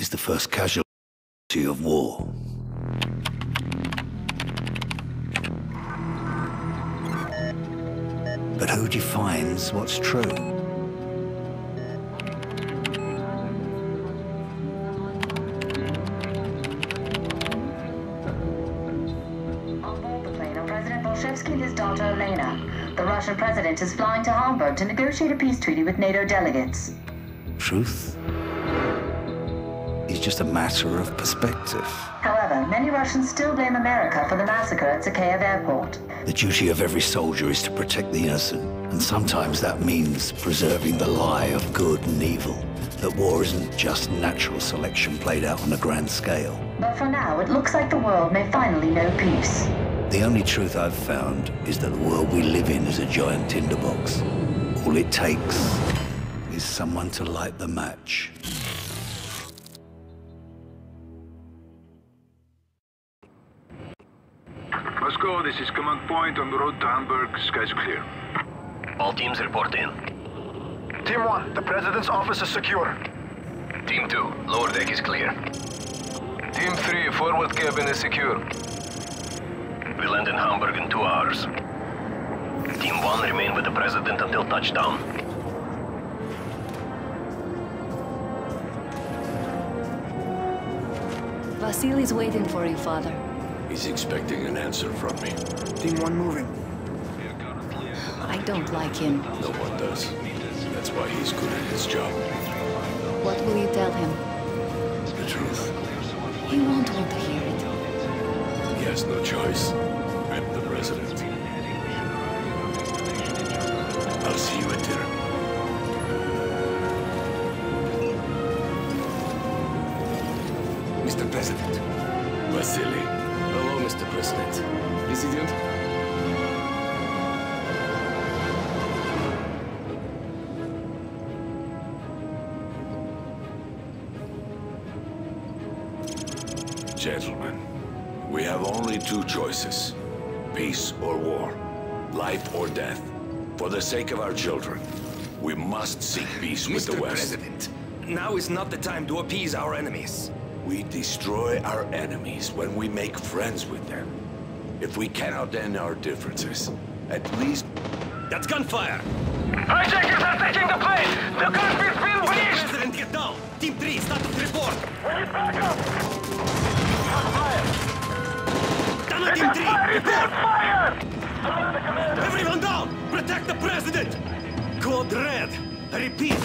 is the first casualty of war. But who defines what's true? On board the plane are President Vorshevsky and his daughter Alena. The Russian president is flying to Hamburg to negotiate a peace treaty with NATO delegates. Truth is just a matter of perspective. However, many Russians still blame America for the massacre at Zakhaev airport. The duty of every soldier is to protect the innocent, and sometimes that means preserving the lie of good and evil. That war isn't just natural selection played out on a grand scale. But for now, it looks like the world may finally know peace. The only truth I've found is that the world we live in is a giant tinderbox. All it takes is someone to light the match. Moscow, this is command point on the road to Hamburg. Skies clear. All teams report in. Team 1, the President's office is secure. Team 2, lower deck is clear. Team 3, forward cabin is secure. We land in Hamburg in two hours. Team 1 remain with the President until touchdown. Vasily's waiting for you, father. He's expecting an answer from me. Team 1 moving. I don't like him. No one does. That's why he's good at his job. What will you tell him? The truth. He won't want to hear it. He has no choice. I'm the president. Gentlemen, we have only two choices. Peace or war. Life or death. For the sake of our children, we must seek peace with the West. Mr. President, now is not the time to appease our enemies. We destroy our enemies when we make friends with them. If we cannot end our differences, at least That's gunfire! Hijackers are taking the plane! The cockpit's been Mr. breached! President, get down! Team 3, status report! We need backup! 3, Fire! report! Fire! Command the commander! Everyone down! Protect the President! Code red! I repeat!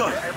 On,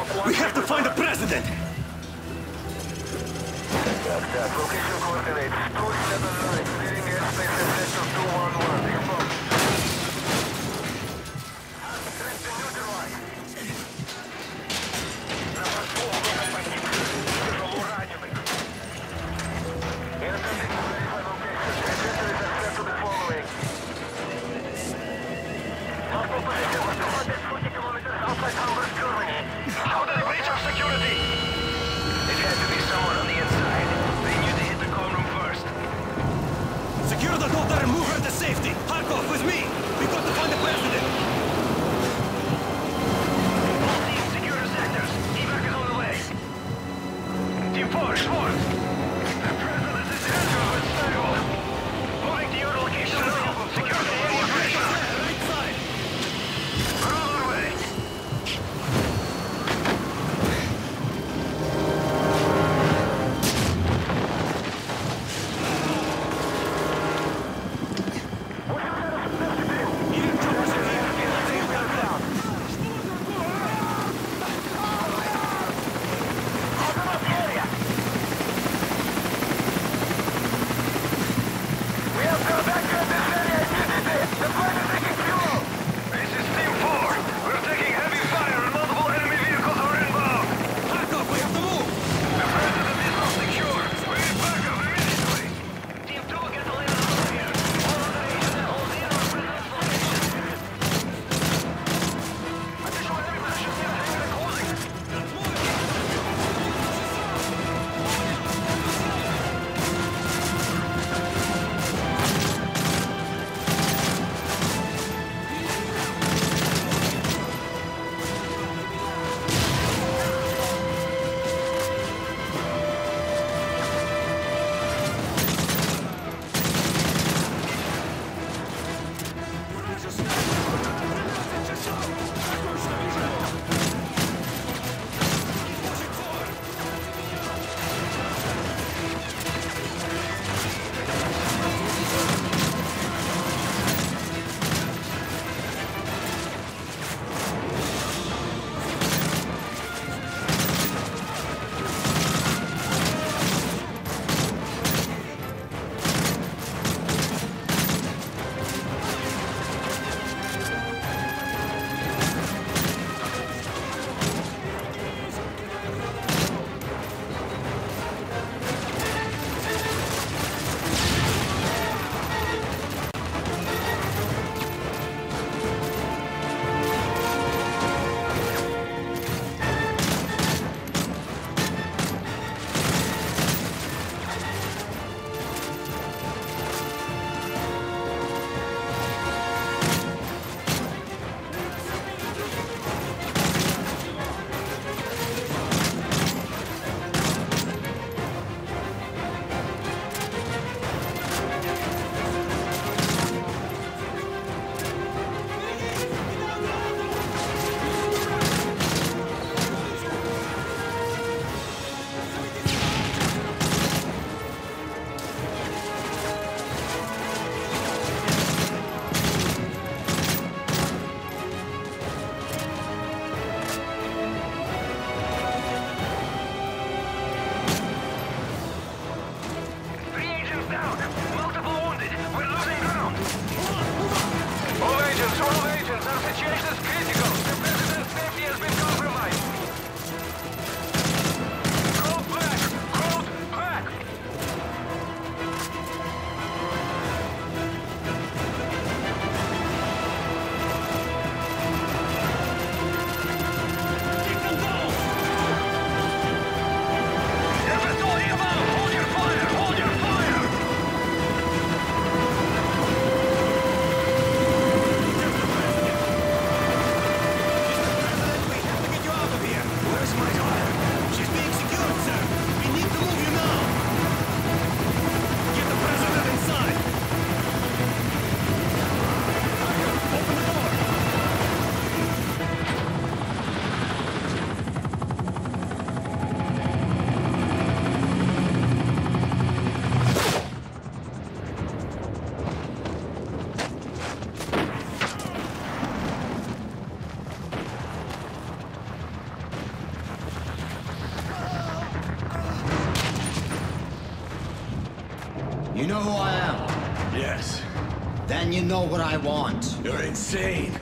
You know what I want. You're insane.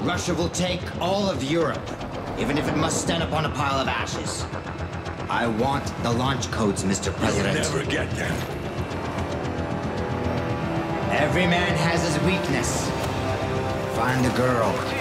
Russia will take all of Europe, even if it must stand upon a pile of ashes. I want the launch codes, Mr. President. You'll never get them. Every man has his weakness. Find the girl.